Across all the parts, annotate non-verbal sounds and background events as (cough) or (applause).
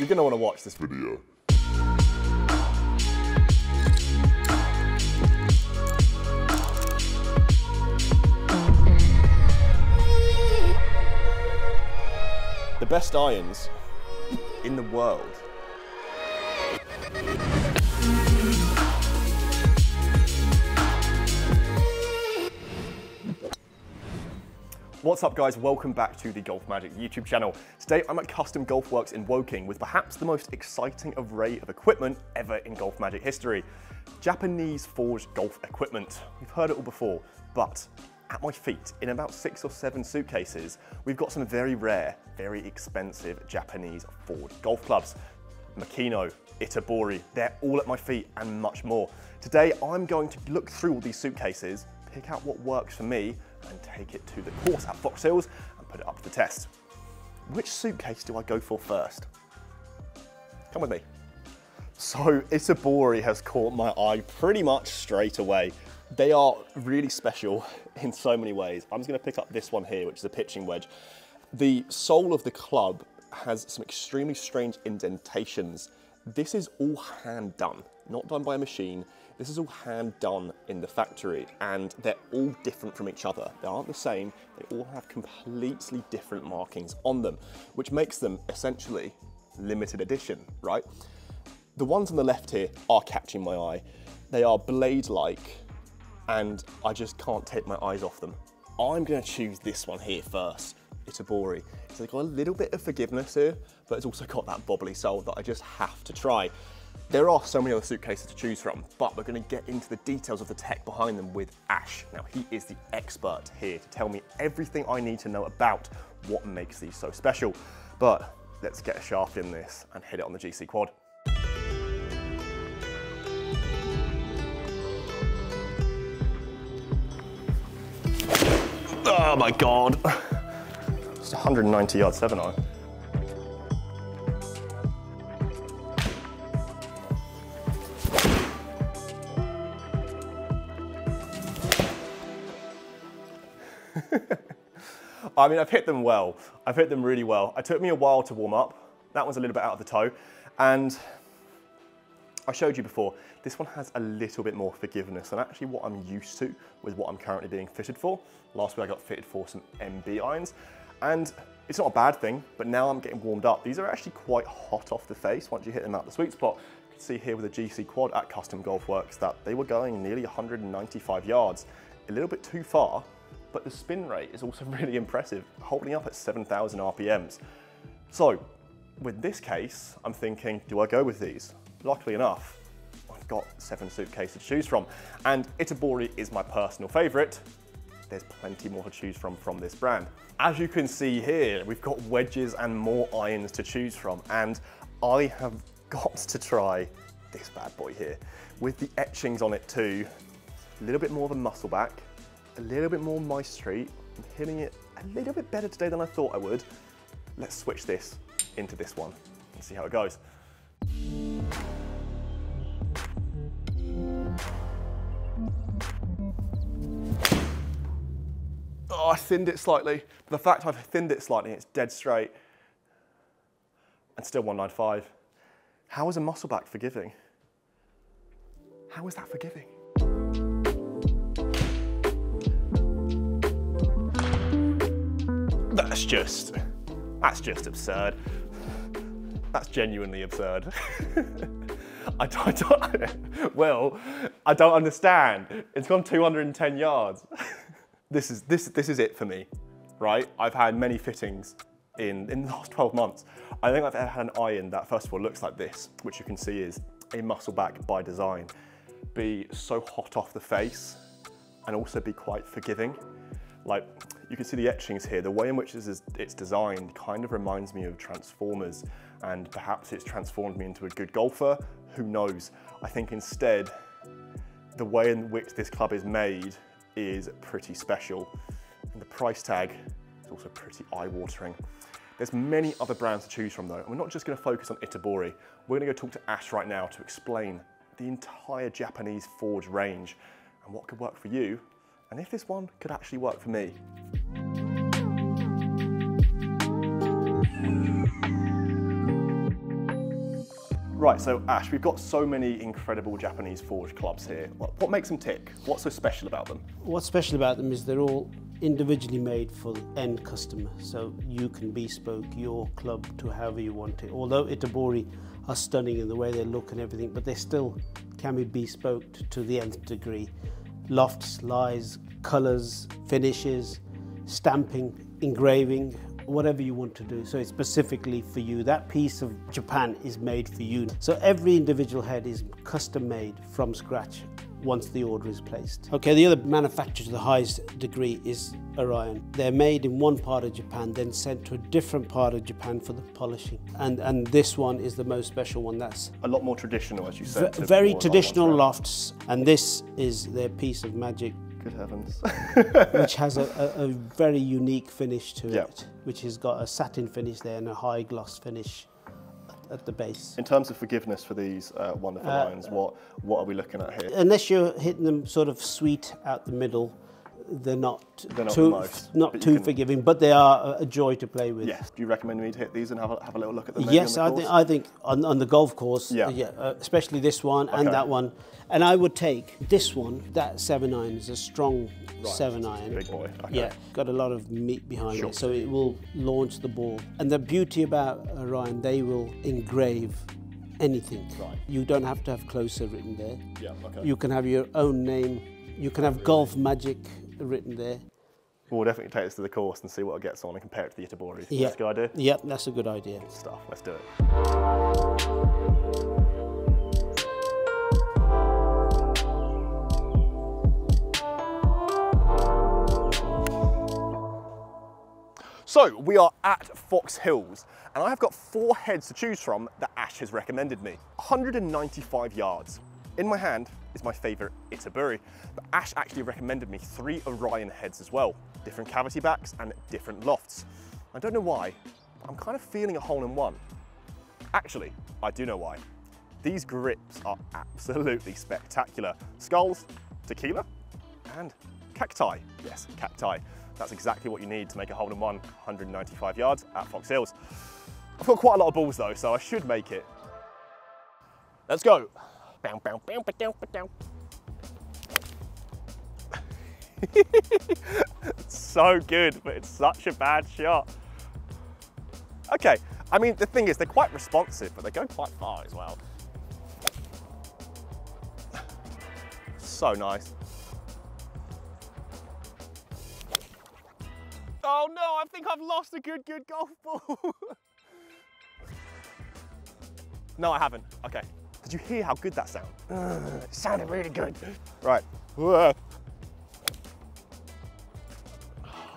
You're gonna wanna watch this video. The best irons in the world. What's up guys, welcome back to the Golf Magic YouTube channel. Today I'm at Custom Golf Works in Woking with perhaps the most exciting array of equipment ever in Golf Magic history. Japanese forged golf equipment. We've heard it all before, but at my feet, in about six or seven suitcases, we've got some very rare, very expensive Japanese forged golf clubs. Makino, Itobori, they're all at my feet and much more. Today I'm going to look through all these suitcases, pick out what works for me and take it to the course at Fox Hills and put it up to the test. Which suitcase do I go for first? Come with me. So Itobori has caught my eye pretty much straight away. They are really special in so many ways. I'm just gonna pick up this one here, which is a pitching wedge. The sole of the club has some extremely strange indentations. This is all hand done, not done by a machine. This is all hand done in the factory and they're all different from each other. They aren't the same, they all have completely different markings on them, which makes them essentially limited edition, right? The ones on the left here are catching my eye. They are blade-like and I just can't take my eyes off them. I'm gonna choose this one here first, Itobori. So they've got a little bit of forgiveness here, but it's also got that bobbly sole that I just have to try. There are so many other suitcases to choose from, but we're gonna get into the details of the tech behind them with Ash. Now, he is the expert here to tell me everything I need to know about what makes these so special. But let's get a shaft in this and hit it on the GC Quad. Oh my God. It's 190 yards, seven iron. I mean, I've hit them well. I've hit them really well. It took me a while to warm up. That one's a little bit out of the toe. And I showed you before, this one has a little bit more forgiveness than actually what I'm used to with what I'm currently being fitted for. Last week I got fitted for some MB irons and it's not a bad thing, but now I'm getting warmed up. These are actually quite hot off the face once you hit them out the sweet spot. You can see here with the GC Quad at Custom Golf Works that they were going nearly 195 yards. A little bit too far, but the spin rate is also (laughs) really impressive, holding up at 7,000 RPMs. So with this case, I'm thinking, do I go with these? Luckily enough, I've got seven suitcases to choose from, and Itobori is my personal favorite. There's plenty more to choose from from this brand. As you can see here, we've got wedges and more irons to choose from, and I have (laughs) got to try this bad boy here. With the etchings on it too, a little bit more of a muscle back, a little bit more my street. I'm hitting it a little bit better today than I thought I would. Let's switch this into this one and see how it goes. Oh, I thinned it slightly. But the fact I've thinned it slightly, it's dead straight. And still 195. How is a muscle back forgiving? How is that forgiving? That's just, that's just absurd. That's genuinely absurd. (laughs) I don't, I don't, well, I don't understand. It's gone 210 yards. (laughs) this is, this, this is it for me, right? I've had many fittings in, in the last 12 months. I think I've ever had an iron that first of all looks like this, which you can see is a muscle back by design, be so hot off the face and also be quite forgiving. Like you can see the etchings here, the way in which this is it's designed kind of reminds me of Transformers and perhaps it's transformed me into a good golfer, who knows. I think instead, the way in which this club is made is pretty special. And the price tag is also pretty eye-watering. There's many other brands to choose from though, and we're not just gonna focus on Itobori. We're gonna go talk to Ash right now to explain the entire Japanese Forge range and what could work for you, and if this one could actually work for me. Right, so Ash, we've got so many incredible Japanese forged clubs here. What, what makes them tick? What's so special about them? What's special about them is they're all individually made for the end customer, so you can bespoke your club to however you want it. Although Itobori are stunning in the way they look and everything, but they still can be bespoke to the nth degree. Lofts, lies, colours, finishes, stamping, engraving, whatever you want to do. So it's specifically for you. That piece of Japan is made for you. So every individual head is custom made from scratch once the order is placed. Okay, the other manufacturer to the highest degree is Orion. They're made in one part of Japan, then sent to a different part of Japan for the polishing. And and this one is the most special one. That's a lot more traditional, as you said. very traditional lofts, and this is their piece of magic. Good heavens. which has a, a, a, very unique finish to it, which has got a satin finish there and a high gloss finish at the base. In terms of forgiveness for these uh, wonderful uh, lines, what what are we looking at here? Unless you're hitting them sort of sweet out the middle, they're not, they're not too most, not too can... forgiving, but they are a joy to play with. Yes. Do you recommend me to hit these and have a, have a little look at them? Yes, the I think I think on, on the golf course, yeah, yeah uh, especially this one okay. and that one, and I would take this one. That seven iron is a strong right. seven iron. Big boy. Okay. Yeah, got a lot of meat behind sure. it, so it will launch the ball. And the beauty about Orion, they will engrave anything. Right. You don't have to have closer written there. Yeah, okay. You can have your own name. You can have Golf Magic written there. We'll definitely take this to the course and see what it gets on and compare it to the Itobori. Yeah. That's a good idea? Yep, that's a good idea. Good stuff, let's do it. So we are at Fox Hills and I have got four heads to choose from that Ash has recommended me. 195 yards. In my hand is my favorite Itobori, but Ash actually recommended me three Orion heads as well, different cavity backs and different lofts. I don't know why, I'm kind of feeling a hole in one. Actually, I do know why. These grips are absolutely spectacular. Skulls, tequila, and cacti. Yes, cacti. That's exactly what you need to make a hole in one 195 yards at Fox Hills. I've got quite a lot of balls though, so I should make it. Let's go. (laughs) so good, but it's such a bad shot. Okay, I mean, the thing is, they're quite responsive, but they go quite far as well. So nice. Oh no, I think I've lost a good, good golf ball. (laughs) no, I haven't. Okay. Did you hear how good that sounded? Uh, it sounded really good. Right. Oh,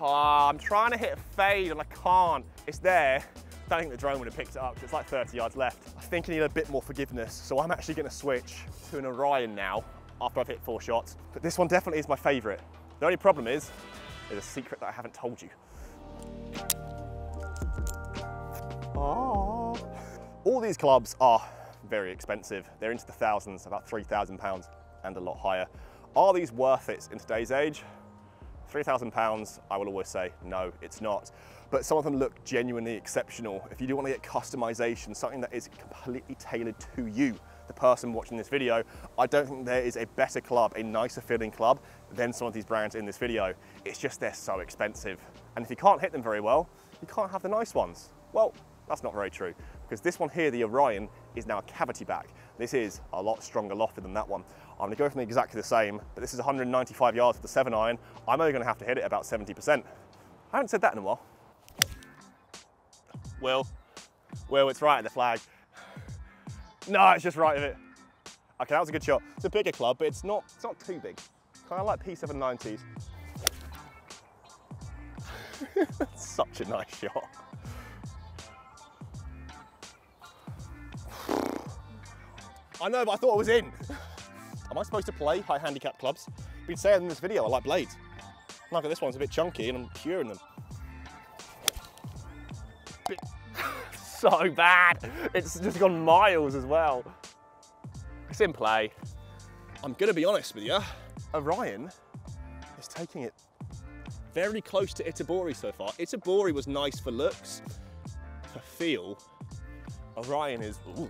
I'm trying to hit a fade and I can't. It's there. I don't think the drone would have picked it up it's like 30 yards left. I think I need a bit more forgiveness, so I'm actually going to switch to an Orion now after I've hit four shots. But this one definitely is my favourite. The only problem is, there's a secret that I haven't told you. Oh. All these clubs are very expensive. They're into the thousands, about £3,000 and a lot higher. Are these worth it in today's age? £3,000, I will always say, no, it's not. But some of them look genuinely exceptional. If you do want to get customization, something that is completely tailored to you, the person watching this video, I don't think there is a better club, a nicer feeling club than some of these brands in this video. It's just they're so expensive. And if you can't hit them very well, you can't have the nice ones. Well, that's not very true because this one here, the Orion, is now a cavity back. This is a lot stronger lofted than that one. I'm gonna go from exactly the same, but this is 195 yards with the seven iron. I'm only gonna have to hit it about 70%. I haven't said that in a while. Will, Will, it's right at the flag. No, it's just right of it. Okay, that was a good shot. It's a bigger club, but it's not, it's not too big. Kind of like P790s. (laughs) Such a nice shot. I know, but I thought I was in. (laughs) Am I supposed to play high handicap clubs? Been saying in this video I like blades. Look at this one's a bit chunky and I'm curing them. Bit (laughs) so bad. It's just gone miles as well. It's in play. I'm gonna be honest with you. Orion is taking it very close to Itobori so far. Itobori was nice for looks. For feel, Orion is, ooh,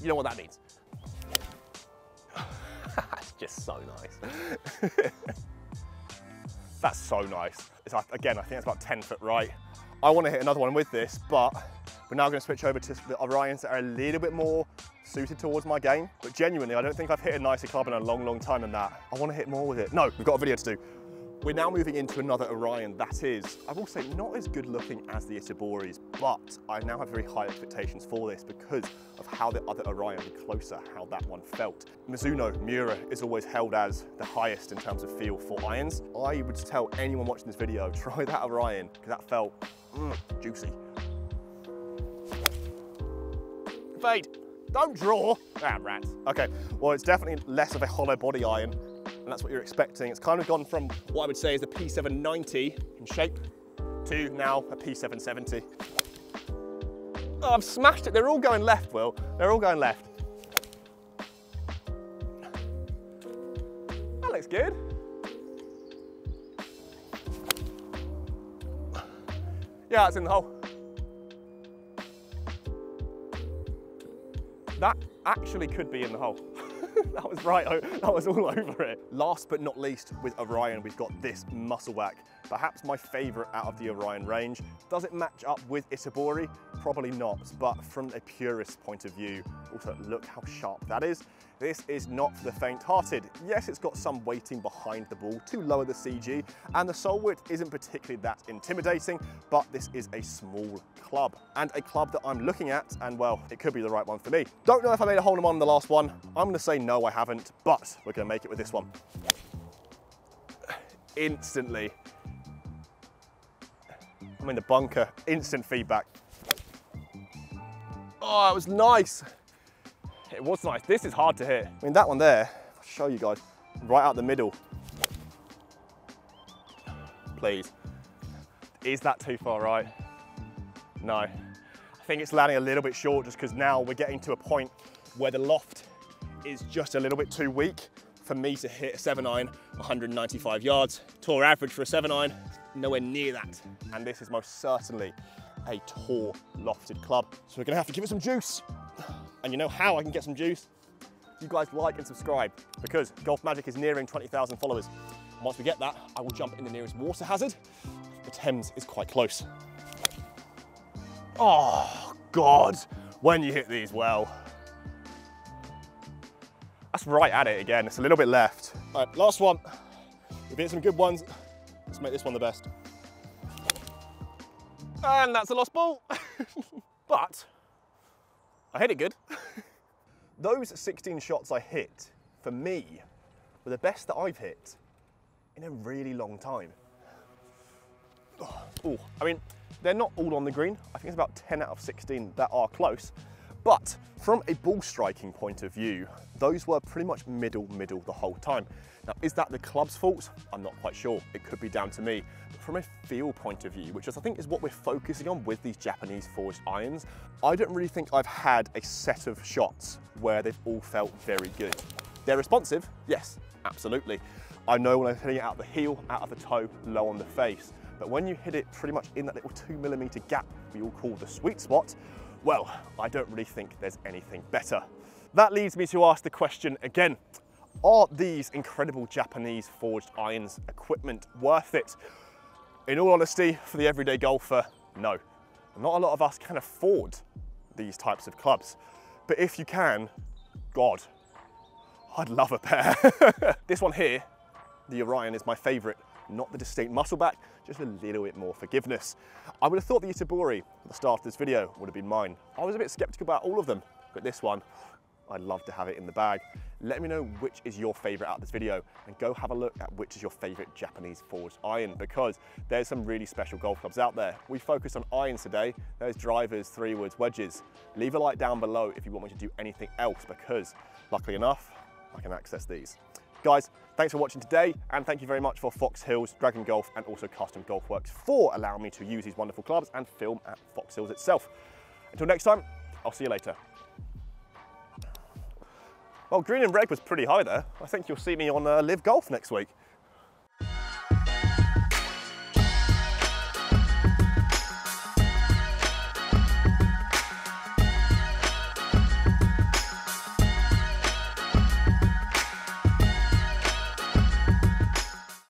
You know what that means. (laughs) That's just so nice. (laughs) That's so nice. It's, again, I think it's about 10 foot right. I want to hit another one with this, but we're now going to switch over to the Orions that are a little bit more suited towards my game. But genuinely, I don't think I've hit a nicer club in a long, long time than that. I want to hit more with it. No, we've got a video to do. We're now moving into another Orion that is, I will say, not as good looking as the Itoboris, but I now have very high expectations for this because of how the other Orion, the closer, how that one felt. Mizuno Miura is always held as the highest in terms of feel for irons. I would tell anyone watching this video, (laughs) try that Orion, because that felt mm, juicy. Fade, don't draw. Ah, rats. Okay, well, it's definitely less of a hollow body iron and that's what you're expecting. It's kind of gone from what I would say is a P790 in shape to now a P770. Oh, I've smashed it. They're all going left, Will. They're all going left. That looks good. Yeah, it's in the hole. That actually could be in the hole. (laughs) that was right, that was all over it. Last but not least, with Orion, we've got this Muscleback. Perhaps my favorite out of the Orion range. Does it match up with Itobori? Probably not, but from a purist point of view, also look how sharp that is. This is not for the faint-hearted. Yes, it's got some weighting behind the ball to lower the CG, and the sole width isn't particularly that intimidating, but this is a small club, and a club that I'm looking at, and well, it could be the right one for me. Don't know if I made a hole in one in the last one. I'm gonna say no, I haven't, but we're gonna make it with this one. (sighs) Instantly. I'm in the bunker, instant feedback. Oh, it was nice. It was nice. This is hard to hit. I mean, that one there, I'll show you guys, right out the middle. Please. Is that too far right? No. I think it's landing a little bit short just because now we're getting to a point where the loft is just a little bit too weak for me to hit a 7 iron 195 yards. Tour average for a 7 iron, nowhere near that. And this is most certainly a tall lofted club. So we're gonna have to give it some juice. And you know how I can get some juice? You guys like and subscribe because Golf Magic is nearing 20,000 followers. And Once we get that, I will jump in the nearest water hazard. The Thames is quite close. Oh, God, when you hit these well. That's right at it again. It's a little bit left. All right, last one. We've hit some good ones. Let's make this one the best. And that's a lost ball. (laughs) but I hit it good. (laughs) Those 16 shots I hit, for me, were the best that I've hit in a really long time. (sighs) Oh, I mean, they're not all on the green. I think it's about 10 out of 16 that are close. But from a ball striking point of view, those were pretty much middle, middle the whole time. Now, is that the club's fault? I'm not quite sure. It could be down to me. But from a feel point of view, which is, I think is what we're focusing on with these Japanese forged irons, I don't really think I've had a set of shots where they've all felt very good. They're responsive, yes, absolutely. I know when I'm hitting it out the heel, out of the toe, low on the face. But when you hit it pretty much in that little two millimeter gap we all call the sweet spot, well, I don't really think there's anything better. That leads me to ask the question again. Are these incredible Japanese forged irons equipment worth it? In all honesty, for the everyday golfer, no. Not a lot of us can afford these types of clubs. But if you can, God, I'd love a pair. (laughs) this one here, the Orion, is my favorite, not the distinct muscle back, just a little bit more forgiveness. I would have thought the Itobori at the start of this video would have been mine. I was a bit skeptical about all of them, but this one, I'd love to have it in the bag. Let me know which is your favorite out of this video and go have a look at which is your favorite Japanese forged iron because there's some really special golf clubs out there. We focus on irons today. There's drivers, three woods, wedges. Leave a like down below if you want me to do anything else because luckily enough, I can access these. Guys, thanks for watching today and thank you very much for Fox Hills, Dragon Golf and also Custom Golf Works for allowing me to use these wonderful clubs and film at Fox Hills itself. Until next time, I'll see you later. Well, green and red was pretty high there. I think you'll see me on uh, LIV Golf next week.